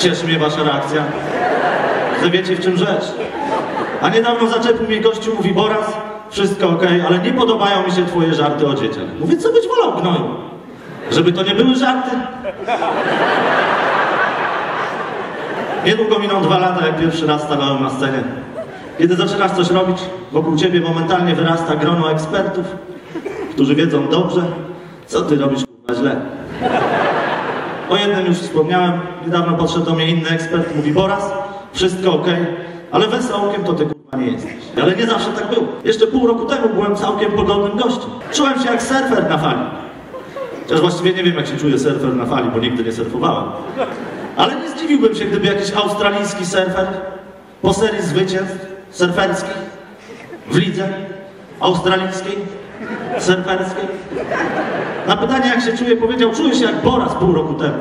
Cieszy mnie wasza reakcja. Że wiecie w czym rzecz. A niedawno zaczepił mnie gościu, mówi Boraz, wszystko okej, ale nie podobają mi się twoje żarty o dzieciach. Mówię, co byś wolał, gnoju? Żeby to nie były żarty? Niedługo miną dwa lata, jak pierwszy raz stawałem na scenie. Kiedy zaczynasz coś robić, wokół ciebie momentalnie wyrasta grono ekspertów, którzy wiedzą dobrze, co ty robisz kurwa źle. O jednym już wspomniałem, niedawno podszedł do mnie inny ekspert, mówi Boraz, wszystko ok, ale wesołkiem to ty kurwa nie jesteś. Ale nie zawsze tak było. Jeszcze pół roku temu byłem całkiem pogodnym gościem. Czułem się jak surfer na fali. Chociaż właściwie nie wiem jak się czuje surfer na fali, bo nigdy nie surfowałem. Ale nie zdziwiłbym się, gdyby jakiś australijski surfer po serii zwycięstw surferskich w lidze australijskiej, surferskiej na pytanie jak się czuje powiedział, czuję się jak Boras pół roku temu.